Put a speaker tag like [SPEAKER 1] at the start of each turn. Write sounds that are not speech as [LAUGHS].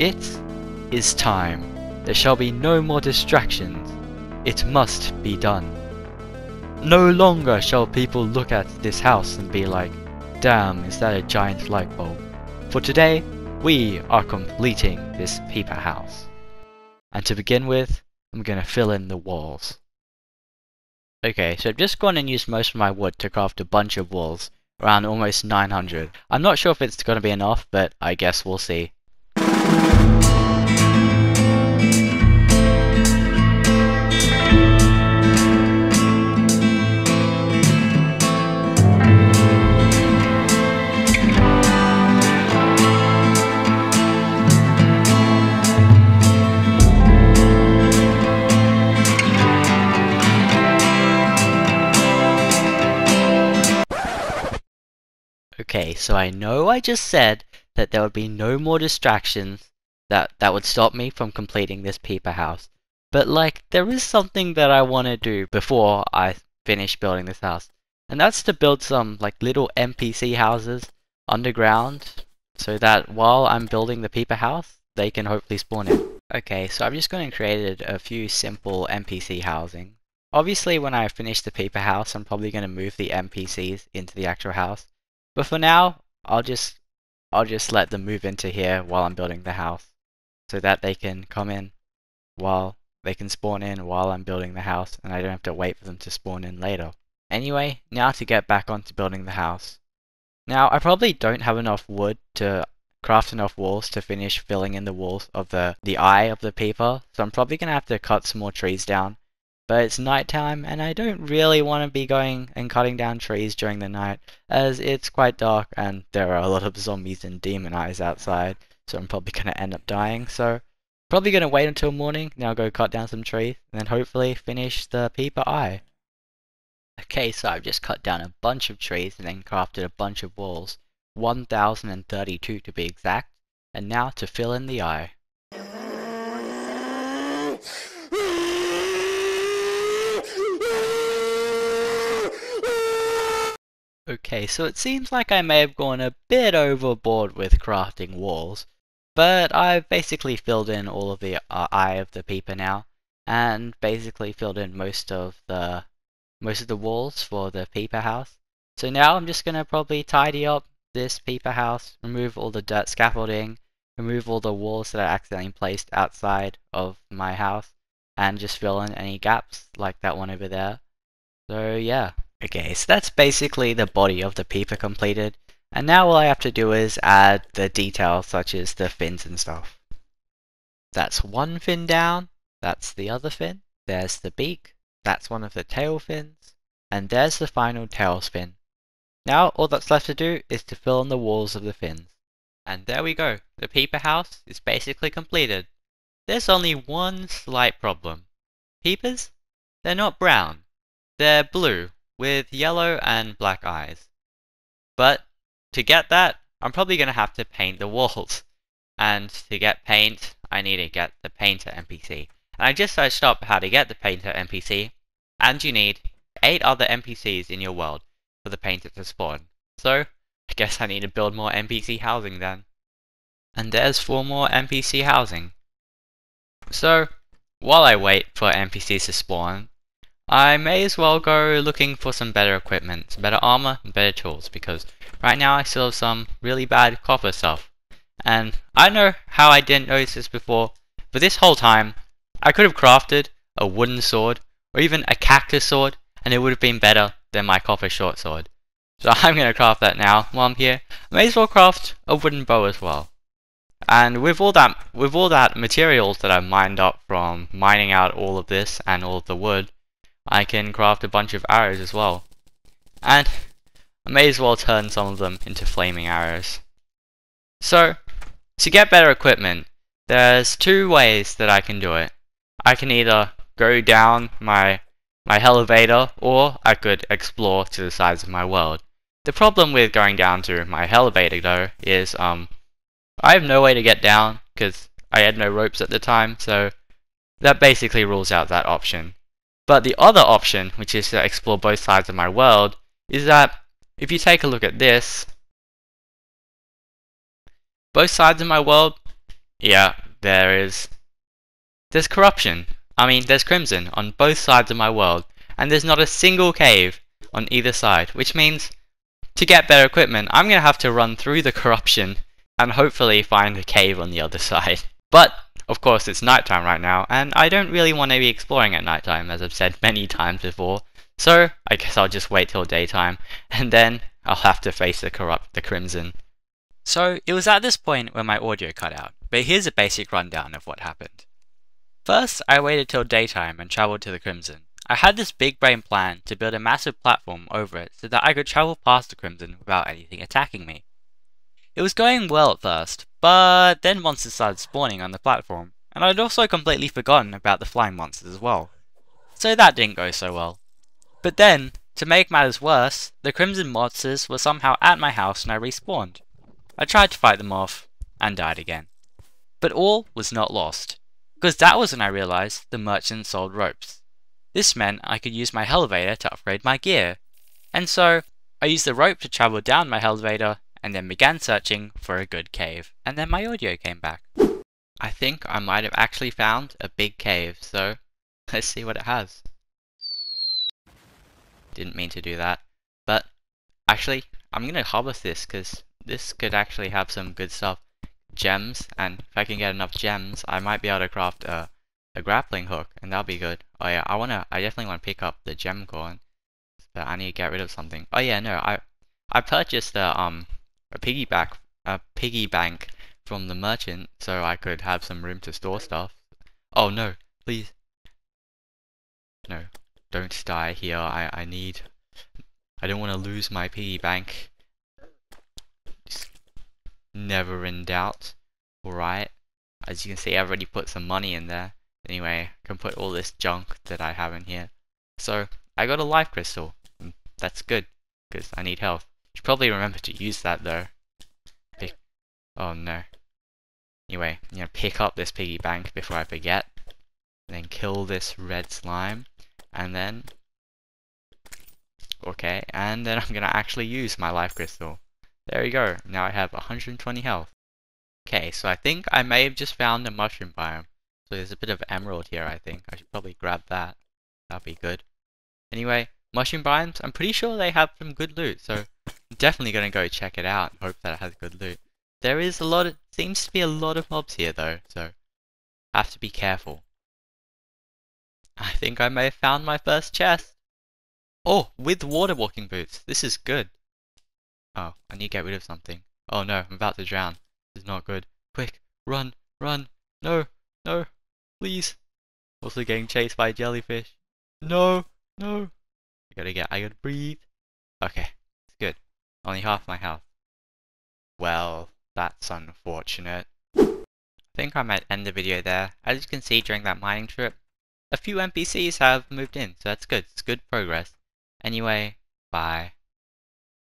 [SPEAKER 1] It is time. There shall be no more distractions. It must be done. No longer shall people look at this house and be like, damn, is that a giant light bulb? For today, we are completing this peeper house. And to begin with, I'm gonna fill in the walls. Okay, so I've just gone and used most of my wood to craft a bunch of walls, around almost 900. I'm not sure if it's gonna be enough, but I guess we'll see. Okay, so I know I just said that there would be no more distractions that, that would stop me from completing this peeper house. But like, there is something that I want to do before I finish building this house. And that's to build some like little NPC houses underground so that while I'm building the peeper house, they can hopefully spawn in. Okay, so I've just gone and created a few simple NPC housing. Obviously when I finish the peeper house, I'm probably going to move the NPCs into the actual house. But for now, I'll just I'll just let them move into here while I'm building the house so that they can come in while they can spawn in while I'm building the house and I don't have to wait for them to spawn in later. Anyway, now to get back onto building the house. Now, I probably don't have enough wood to craft enough walls to finish filling in the walls of the, the eye of the peeper, so I'm probably going to have to cut some more trees down but it's nighttime and I don't really want to be going and cutting down trees during the night as it's quite dark and there are a lot of zombies and demon eyes outside so I'm probably going to end up dying so probably going to wait until morning now go cut down some trees and then hopefully finish the peeper eye. Okay so I've just cut down a bunch of trees and then crafted a bunch of walls 1032 to be exact and now to fill in the eye. Okay, so it seems like I may have gone a bit overboard with crafting walls, but I've basically filled in all of the uh, eye of the peeper now, and basically filled in most of the most of the walls for the peeper house. So now I'm just gonna probably tidy up this peeper house, remove all the dirt scaffolding, remove all the walls that I accidentally placed outside of my house, and just fill in any gaps like that one over there. So yeah. Okay, so that's basically the body of the peeper completed. And now all I have to do is add the details such as the fins and stuff. That's one fin down, that's the other fin, there's the beak, that's one of the tail fins, and there's the final tail fin. Now all that's left to do is to fill in the walls of the fins. And there we go, the peeper house is basically completed. There's only one slight problem. Peepers? They're not brown, they're blue with yellow and black eyes. But to get that, I'm probably going to have to paint the walls. And to get paint, I need to get the painter NPC. And I just searched up how to get the painter NPC, and you need 8 other NPCs in your world for the painter to spawn. So, I guess I need to build more NPC housing then. And there's 4 more NPC housing. So, while I wait for NPCs to spawn, I may as well go looking for some better equipment, some better armor, and better tools, because right now I still have some really bad copper stuff. And I don't know how I didn't notice this before, but this whole time, I could have crafted a wooden sword, or even a cactus sword, and it would have been better than my copper short sword. So [LAUGHS] I'm going to craft that now while I'm here. I may as well craft a wooden bow as well. And with all that, with all that materials that I've mined up from mining out all of this and all of the wood, I can craft a bunch of arrows as well. And I may as well turn some of them into flaming arrows. So, to get better equipment, there's two ways that I can do it. I can either go down my my elevator, or I could explore to the sides of my world. The problem with going down to my elevator though is um I have no way to get down because I had no ropes at the time, so that basically rules out that option. But the other option, which is to explore both sides of my world, is that if you take a look at this, both sides of my world, Yeah, there is. There's corruption. I mean, there's crimson on both sides of my world, and there's not a single cave on either side, which means to get better equipment, I'm going to have to run through the corruption and hopefully find a cave on the other [LAUGHS] side. But, of course, it's nighttime right now, and I don't really want to be exploring at nighttime, as I've said [LAUGHS] many times before. So, I guess I'll just wait till daytime, [LAUGHS] and then I'll have to face the corrupt, the crimson. So, it was at this point where my audio cut out, but here's a basic rundown of what happened. First, I waited till daytime and travelled to the Crimson. I had this big brain plan to build a massive platform over it so that I could travel past the Crimson without anything attacking me. It was going well at first, but then monsters started spawning on the platform, and I'd also completely forgotten about the flying monsters as well. So that didn't go so well. But then, to make matters worse, the Crimson monsters were somehow at my house and I respawned. I tried to fight them off, and died again. But all was not lost, because that was when I realized the merchant sold ropes. This meant I could use my elevator to upgrade my gear, and so I used the rope to travel down my elevator and then began searching for a good cave, and then my audio came back. I think I might have actually found a big cave, so [LAUGHS] let's see what it has. Didn't mean to do that, but actually I'm gonna harvest this because this could actually have some good stuff. Gems, and if I can get enough gems, I might be able to craft a, a grappling hook, and that'll be good. Oh yeah, I wanna, I definitely wanna pick up the gem coin, but I need to get rid of something. Oh yeah, no, I, I purchased a um a piggyback a piggy bank from the merchant so I could have some room to store stuff. Oh no, please. No, don't die here. I, I need I don't want to lose my piggy bank. never in doubt. Alright. As you can see, I've already put some money in there. Anyway, I can put all this junk that I have in here. So, I got a life crystal. That's good, because I need health. Should probably remember to use that though. Pick. Oh no. Anyway, I'm gonna pick up this piggy bank before I forget. Then kill this red slime. And then... Okay, and then I'm gonna actually use my life crystal. There you go. Now I have 120 health. Okay, so I think I may have just found a mushroom biome. So there's a bit of emerald here, I think. I should probably grab that. That'd be good. Anyway, mushroom biomes, I'm pretty sure they have some good loot, so Definitely gonna go check it out hope that it has good loot. There is a lot of, seems to be a lot of mobs here though, so have to be careful. I think I may have found my first chest. Oh, with water walking boots. This is good. Oh, I need to get rid of something. Oh no, I'm about to drown. This is not good. Quick, run, run. No, no, please. Also getting chased by jellyfish. No, no. I gotta get, I gotta breathe. Okay. Only half my health. Well, that's unfortunate. I think I might end the video there. As you can see during that mining trip, a few NPCs have moved in, so that's good. It's good progress. Anyway, bye.